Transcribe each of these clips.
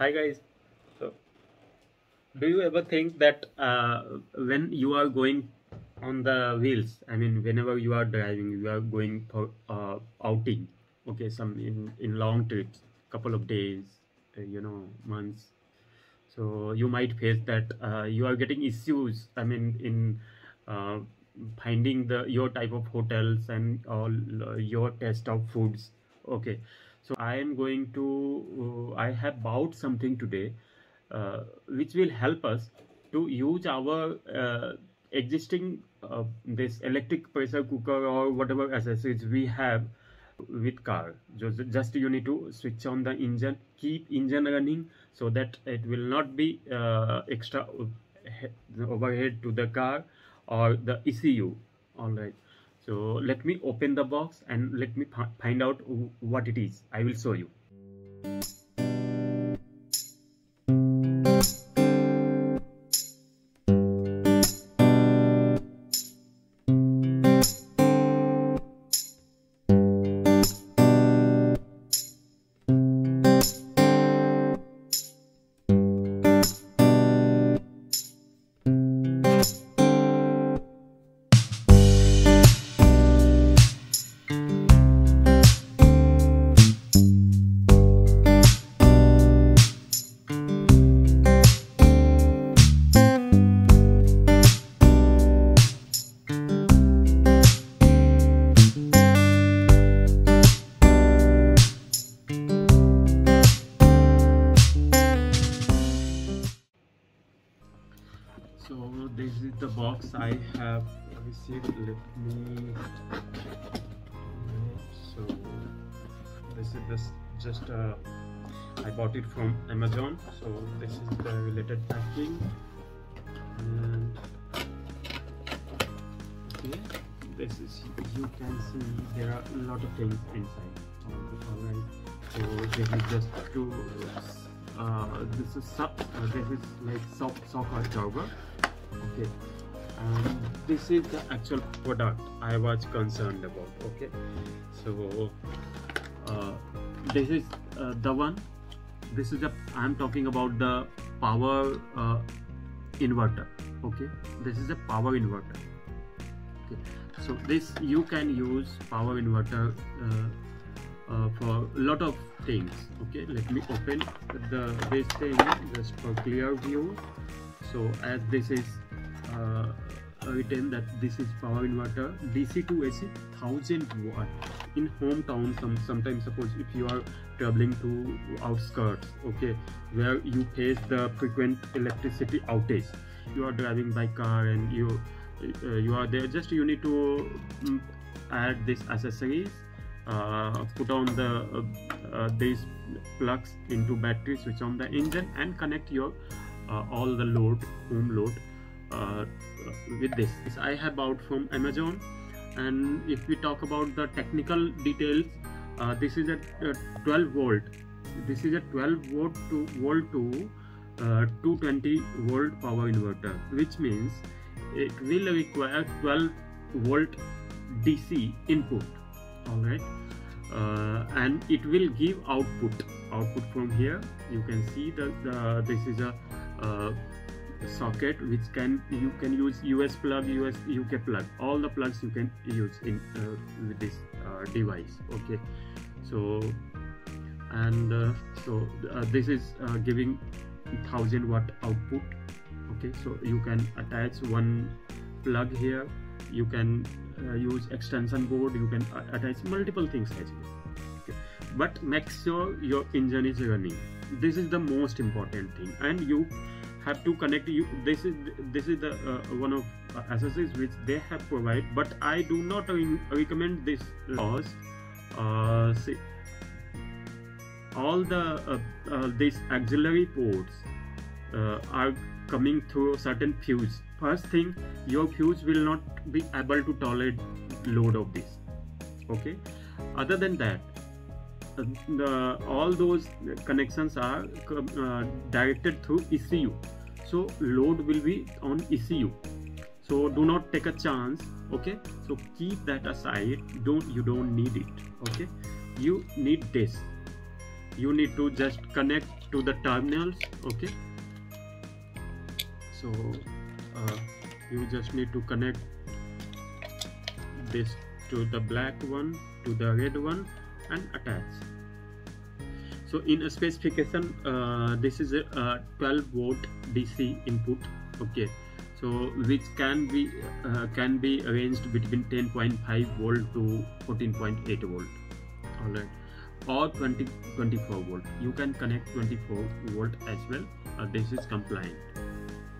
hi guys. So do you ever think that uh, when you are going on the wheels i mean whenever you are driving you are going for uh, outing okay some in in long trips couple of days uh, you know months. So you might face that uh, you are getting issues i mean in uh, finding the your type of hotels and all uh, your taste of foods okay so i am going to uh, i have bought something today uh, which will help us to use our uh, existing uh, this electric pressure cooker or whatever accessories we have with car. Just, you need to switch on the engine keep engine running so that it will not be uh, extra overhead to the car or the ecu all right so let me open the box and let me find out what it is. I will show you the box i have. Received let me so this is this just uh, i bought it from amazon. So this is the related packing. And okay this is you can see there are a lot of things inside. All right so this is just two uh, this is sub uh, this is like soft software server okay. And this is the actual product i was concerned about okay? So uh, this is uh, the one. This is a i'm talking about the power uh, inverter okay? This is a power inverter. Okay. So this you can use power inverter uh, uh, for a lot of things okay? Let me open the this thing just for clear view so as this is uh, written that this is power inverter dc to ac 1000 watt in hometown some sometimes suppose if you are traveling to outskirts okay where you face the frequent electricity outage. You are driving by car and you uh, you are there just you need to mm, add this accessories uh, put on the uh, uh, these plugs into battery switch on the engine and connect your all the load home load uh, with this. I have bought from amazon. And if we talk about the technical details uh, this is a, a 12 volt. This is a 12 volt to volt to uh, 220 volt power inverter which means it will require 12 volt dc input. All right. Uh, and it will give output. Output from here you can see that this is a socket which can you can use us plug us uk plug. All the plugs you can use in uh, with this uh, device okay? So and uh, so this is giving 1000 watt output okay? So you can attach one plug here. You can uh, use extension board. You can attach multiple things actually okay. but make sure your engine is running this is the most important thing. And you have to connect you this is this is the uh, one of uh, which they have provided but i do not re- recommend this laws uh, see, all the uh, uh, these auxiliary ports uh, are coming through certain fuse first thing your fuse will not be able to tolerate load of this. Okay? Other than that uh, the, all those connections are uh, directed through ECU so load will be on ECU so do not take a chance okay? So keep that aside. Don't you don't need it okay? You need this. You need to just connect to the terminals okay? So uh, you just need to connect this to the black one to the red one and attach so in a specification uh, this is a, a 12 volt dc input okay. So which can be uh, can be arranged between 10.5 volt to 14.8 volt all right or 20 24 volt. You can connect 24 volt as well uh, this is compliant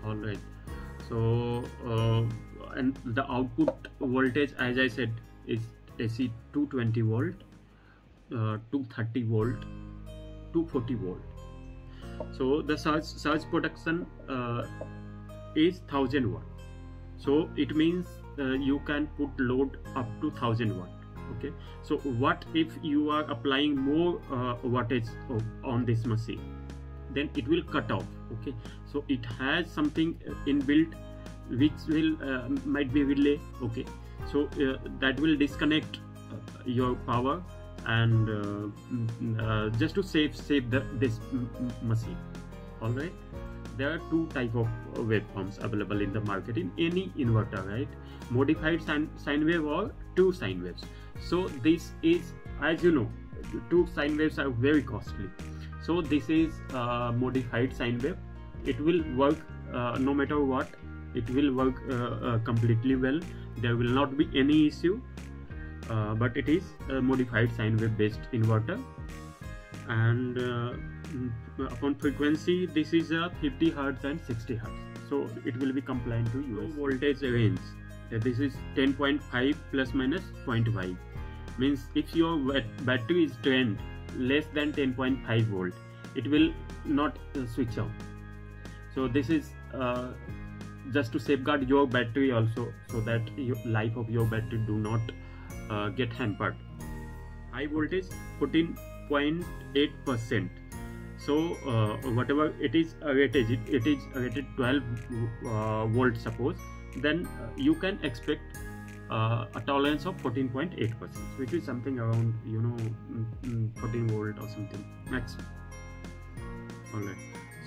all right so uh, and the output voltage as i said is ac 220 volt uh, 230 volt 240 volt. So the surge surge protection uh, is 1000 watt. So it means uh, you can put load up to 1000 watt okay? So what if you are applying more uh, wattage on this machine? Then it will cut off okay? So it has something inbuilt which will uh, might be relay okay? So uh, that will disconnect uh, your power and uh, uh, just to save save the this machine. All right? There are two type of waveforms available in the market in any inverter right? Modified sine, sine wave or two sine waves. So this is as you know two sine waves are very costly. So this is uh, modified sine wave. It will work uh, no matter what it will work uh, uh completely well. There will not be any issue uh, but it is a modified sine wave based inverter. And uh, upon frequency this is a 50 hertz and 60 hertz. So it will be compliant to US voltage range. This is 10.5 plus minus 0.5 means if your battery is drained less than 10.5 volt it will not uh, switch off. So this is uh, just to safeguard your battery also so that your life of your battery do not uh, get hampered. High voltage 14.8 percent. So uh, whatever it is rated it, it is rated 12 uh, volt suppose then uh, you can expect uh, a tolerance of 14.8 percent which is something around you know mm, mm, 14 volt or something max. All right.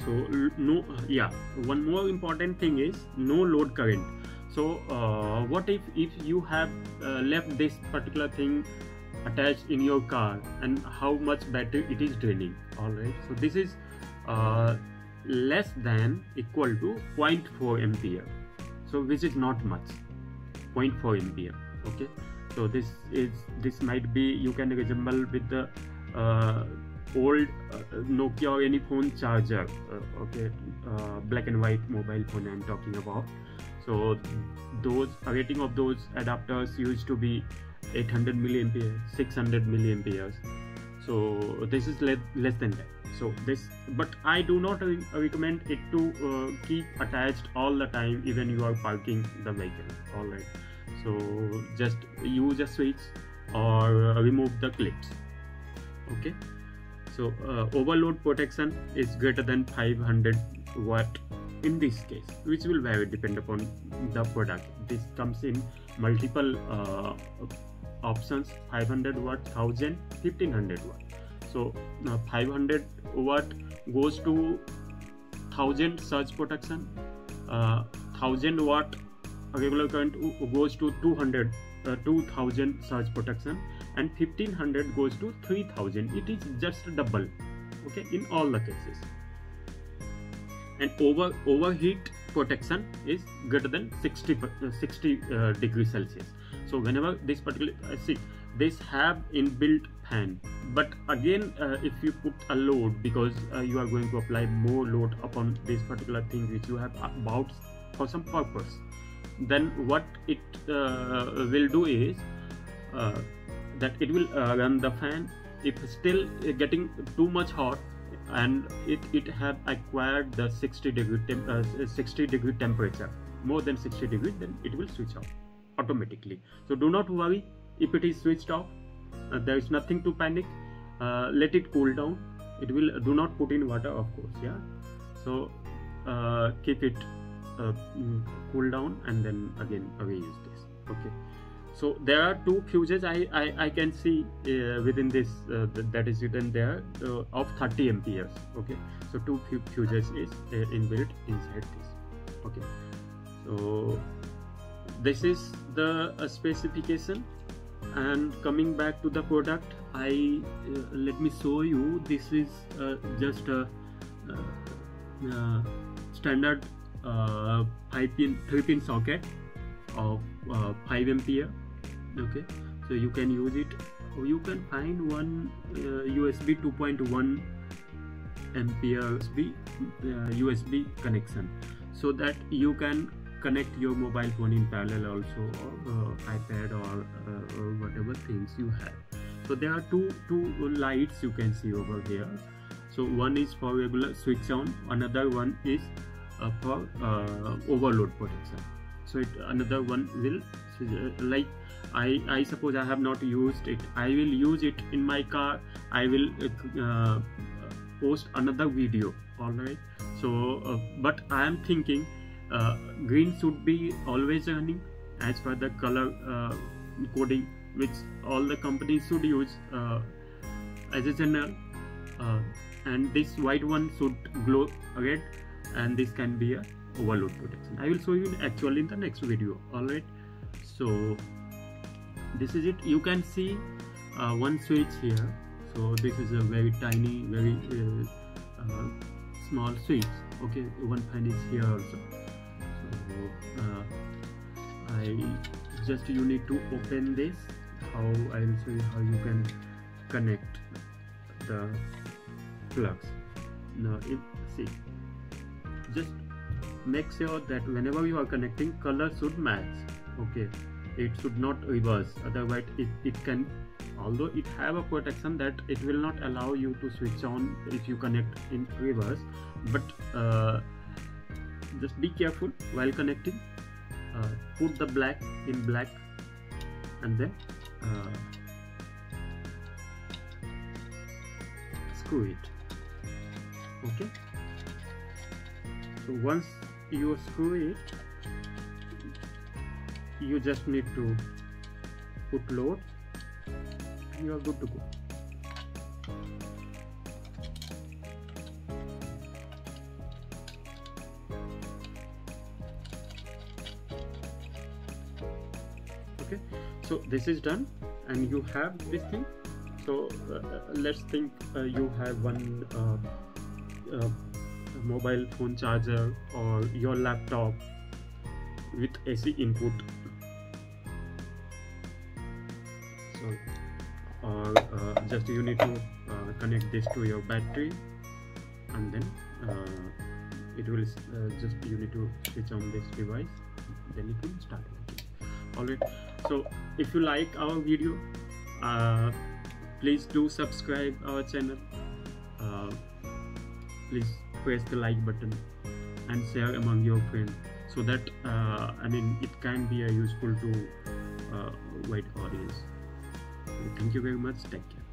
So no yeah. One more important thing is no load current so uh, what if if you have uh, left this particular thing attached in your car and how much battery it is draining? All right so this is uh, less than equal to 0.4 ampere. So which is not much 0.4 ampere okay? So this is this might be you can resemble with the uh, old uh, Nokia or any phone charger uh, okay? Uh, black and white mobile phone I'm talking about so those rating of those adapters used to be 800 milliampere 600 milliamperes. So this is le less than that. So this but i do not re recommend it to uh, keep attached all the time even you are parking the vehicle. All right. So just use a switch or remove the clips. Okay. So uh, overload protection is greater than 500 watt in this case which will vary depend upon the product. This comes in multiple uh, options 500 watt 1000 1500 watt. So uh, 500 watt goes to 1000 surge protection uh, 1000 watt regular current goes to 200 uh, 2000 surge protection and 1500 goes to 3000 it is just double okay in all the cases and over overheat protection is greater than 60 uh, 60 uh, degrees celsius. So whenever this particular uh, see this have inbuilt fan. But again uh, if you put a load because uh, you are going to apply more load upon this particular thing which you have bought for some purpose then what it uh, will do is that it will uh, run the fan. If still getting too much hot and it, it have acquired the 60 degree uh, 60 degree temperature. More than 60 degree then it will switch off automatically. So do not worry. If it is switched off uh, there is nothing to panic. Uh, let it cool down. It will do not put in water of course yeah. So uh, keep it uh, mm, cool down and then again reuse this. Okay so there are two fuses I, I, I can see uh, within this uh, that is written there uh, of 30 amperes okay? So two fuses is uh, inbuilt inside this okay? So this is the uh, specification. And coming back to the product I uh, let me show you. This is just a standard 5 pin 3 pin socket of 5 ampere okay. So you can use it. You can find one uh, USB 2.1 ampere USB uh, USB connection. So that you can connect your mobile phone in parallel also or uh, iPad or, uh, or, whatever things you have. So there are two two lights you can see over here. So one is for regular switch on another one is uh, for uh, overload protection. So it, another one will like I, I suppose I have not used it. I will use it in my car. I will uh, post another video. Alright? So uh, but I am thinking uh, green should be always running as per the color uh, coding which all the companies should use uh, as a general uh, and this white one should glow red and this can be a overload protection. I will show you actually in the next video. Alright? So this is it. You can see uh, one switch here. So this is a very tiny very uh, uh, small switch. Okay one fan is here also. So uh, I just you need to open this how I will show you how you can connect the plugs. Now if see just make sure that whenever you are connecting color should match. Okay it should not reverse. Otherwise it, it can although it have a protection that it will not allow you to switch on if you connect in reverse. But uh, just be careful while connecting. Uh, put the black in black and then uh, screw it. Okay? So once you screw it you just need to put load you are good to go. Okay so this is done and you have this thing. So uh, let's think uh, you have one uh, uh mobile phone charger or your laptop with AC input or uh, just you need to uh, connect this to your battery and then uh, it will uh, just you need to switch on this device. Then it will start working. Alright so if you like our video uh, please do subscribe our channel. Uh, please press the like button and share among your friends so that I mean it can be a useful to wide audience thank you very much. Take care